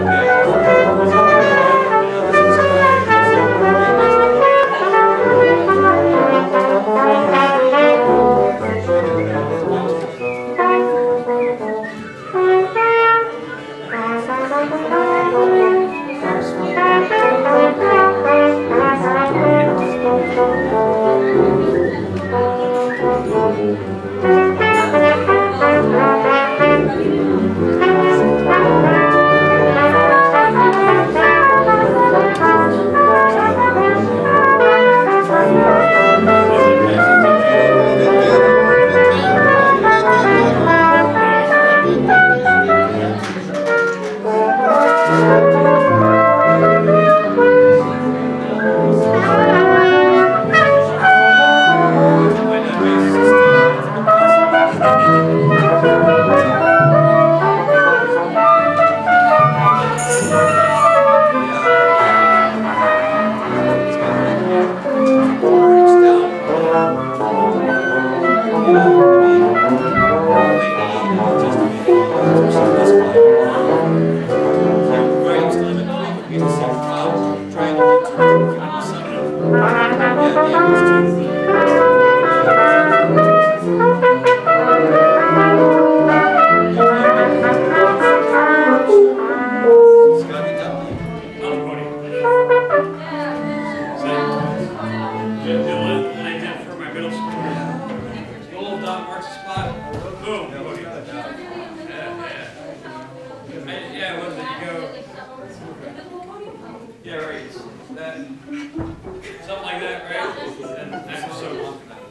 Amen.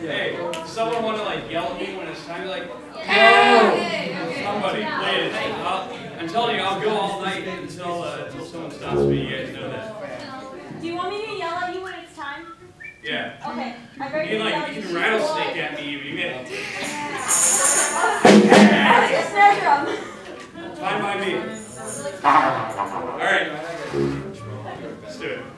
Hey, someone want to like yell at me when it's time? Like, no! Somebody, please. I'm telling you, I'll go all night until, uh, until someone stops me. You guys know that. Do you want me to yell at you when it's time? Yeah. Okay. You. Like, you can rattle rattlesnake at me if you get. Just measure them. Fine by me. All right. Do it.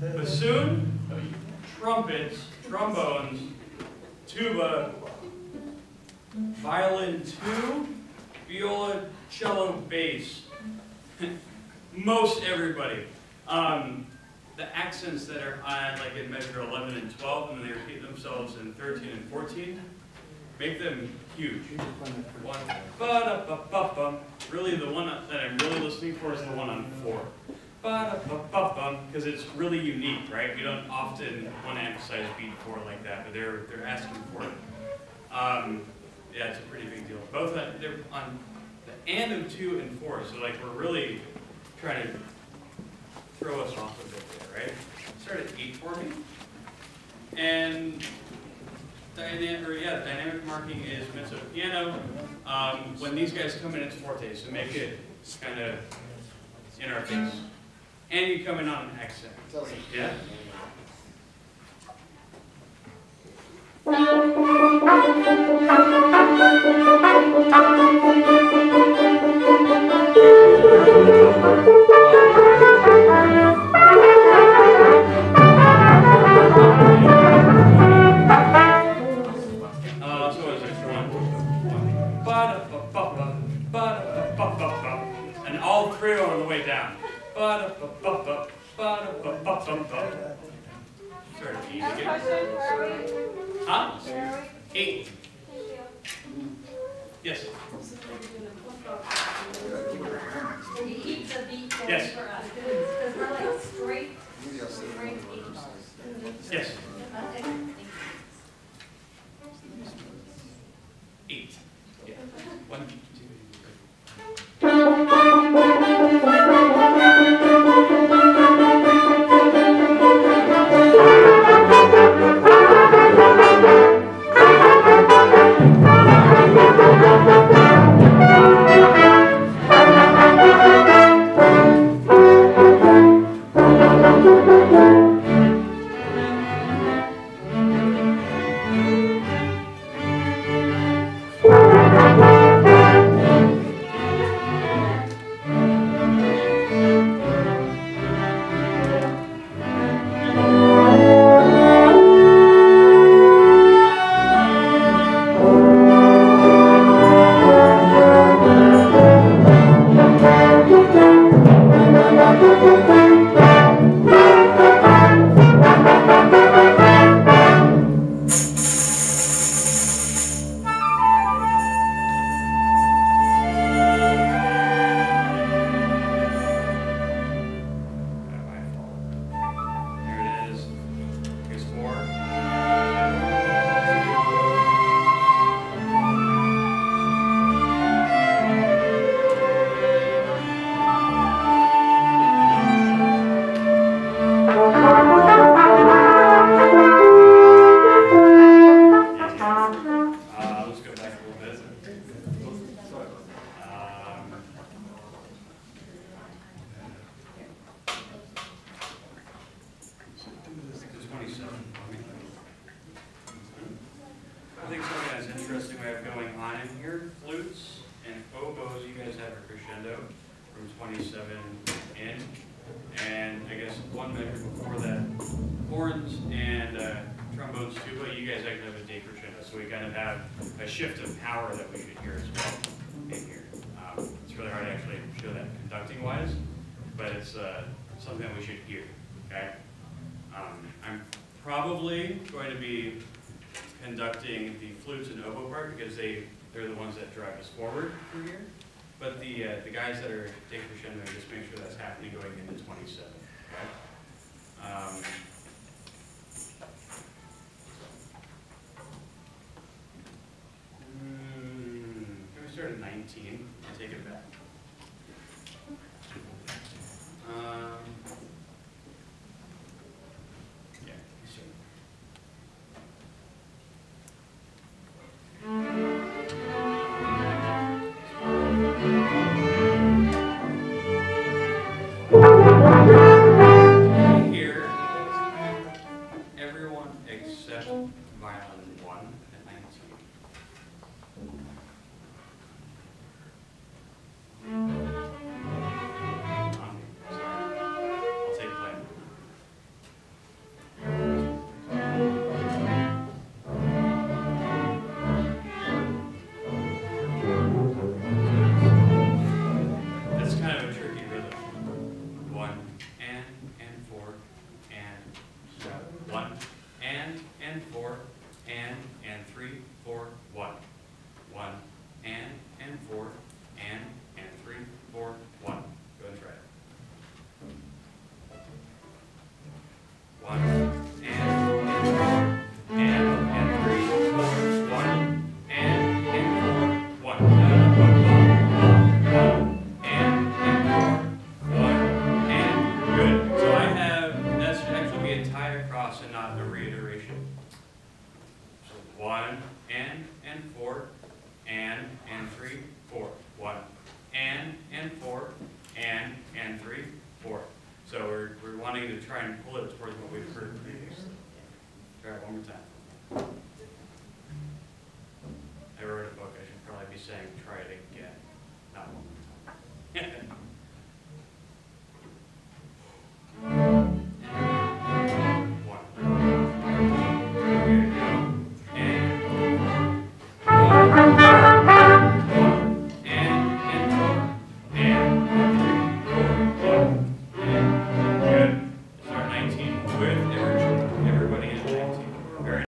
bassoon, trumpets, trombones, tuba, violin two, viola, cello, bass. Most everybody. Um, the accents that are on, like in measure 11 and 12, and they repeat themselves in 13 and 14, make them huge. One, ba -da -ba -ba -ba. Really, the one that I'm really listening for is the one on four because it's really unique, right? We don't often want to emphasize beat four like that, but they're they're asking for it. Um, yeah, it's a pretty big deal. Both on, they're on the end of two and four, so like we're really trying to throw us off a bit there, right? Start at eight for me, and dynamic or yeah, dynamic marking is mezzo piano. Um, when these guys come in, it's forte, so make it kind of in our face and you come in on an exit. Yeah? yeah. One, one the horns and uh, trombones, tuba, you guys actually have a decrescendo. So we kind of have a shift of power that we should hear as well in here. Um, It's really hard to actually show that conducting wise, but it's uh, something that we should hear, okay? Um, I'm probably going to be conducting the flutes and oboe part because they, they're the ones that drive us forward through here. But the, uh, the guys that are decrescendo, just make sure that's happening going into twenty-seven, okay? Um, hmm, Can we start at nineteen and take it back? Um, and, and three, four, one. One, and, and four, So we're, we're wanting to try and pull it towards what we've heard previously. Try it one more time.